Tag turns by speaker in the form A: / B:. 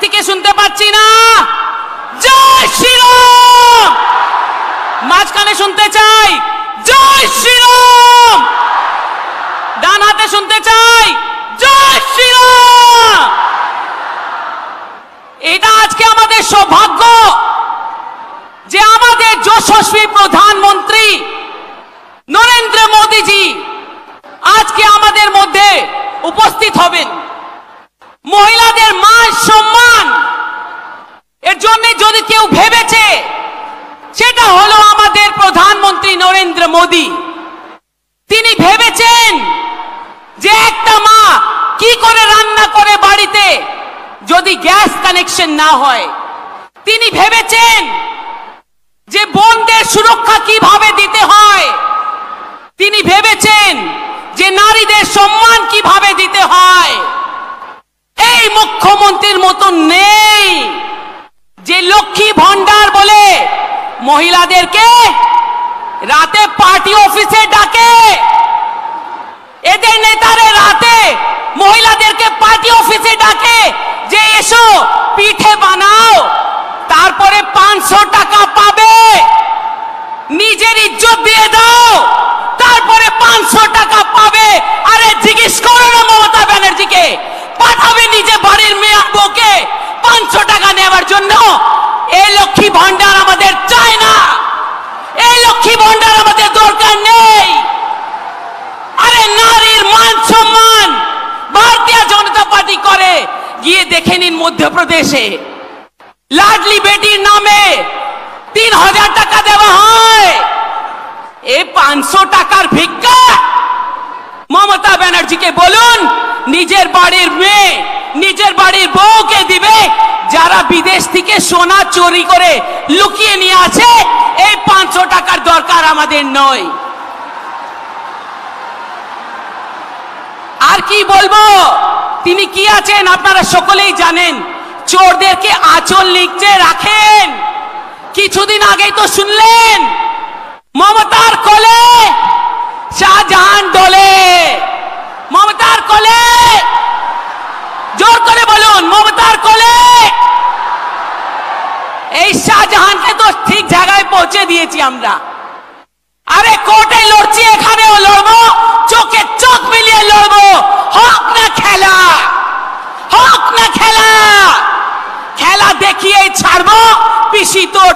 A: থেকে শুনতে পাচ্ছি না। জয় শ্রীরাম! মাঝখানে শুনতে চাই। জয় শ্রীরাম! ডান হাতে শুনতে চাই। জয় শ্রীরাম! এটা আজকে আমাদের সৌভাগ্য যে আমাদের যশস্বী প্রধানমন্ত্রী নরেন্দ্র মোদীজি আজকে আমাদের মধ্যে উপস্থিত হবেন। মহিলাদের মান সম্মান এর জন্য যদি কেউ ভেবেছে? সেটা হলো আমাদের প্রধানমন্ত্রী নরেন্দ্র মোদী। তিনি ভেবেছেন যে একটা মা কি করে রান্না করে বাড়িতে যদি গ্যাস কানেকশন না হয়? তিনি ভেবেছেন যে বোনদের সুরক্ষা কীভাবে দিতে হয়? তিনি ভেবেছেন যে নারীদের সম্মান কীভাবে দিতে হয়? এই মুখ্যমন্ত্রীর মতন নেই যে লক্ষ্মী ভণ্ডার বলে মহিলাদেরকে রাতে পার্টি অফিসে ডাকে। এদের নেতারে রাতে মহিলাদেরকে পার্টি অফিসে ডাকে যে, এসো, পিঠে বানাও, তারপরে পাঁচশো টাকা পাবে। নিজের ইজ্জত দিয়ে দাও, তারপরে পাঁচশো টাকা পাবে। আরে, জিজ্ঞেস করো না মমতা ব্যানার্জিকে। পাঠাবে নিজে বাড়ির মেয়ে বউকে পাঁচশো টাকা নেওয়ার জন্য। এই লক্ষ্মী ভান্ডার আমাদের চায় না এই লক্ষ্মী ভান্ডার আমাদের দরকার নেই আরে নারীর মান সম্মান ভারতীয় জনতা পার্টি করে গিয়ে দেখে নিন মধ্যপ্রদেশে। লাডলি বেটির নামে তিন হাজার টাকা দেওয়া হয়। এই পাঁচশো টাকার ভিক্ষা। মমতা ব্যানার্জিকে বলুন, নিজের বাড়ির মেয়ে, নিজের বাড়ির বউকে দিবে। যারা বিদেশ থেকে সোনা চুরি করে লুকিয়ে নিয়ে আছে, এই পাঁচশো টাকার দরকার আমাদের নয়। আর কি বলব? তিনি কি আছেন আপনারা সকলেই জানেন। চোরদেরকে আচল লিখতে রাখেন। কিছুদিন আগেই তো শুনলেন, মমতার কোলে শাহজাহান ডোলে। মমতার কোলে, জোর করে বলুন, মমতার কোলে। এই শাহজাহানকে তো ঠিক জায়গায় পৌঁছে দিয়েছি আমরা। আরে কোর্টে লড়ছি ছাড়বো পিসি তো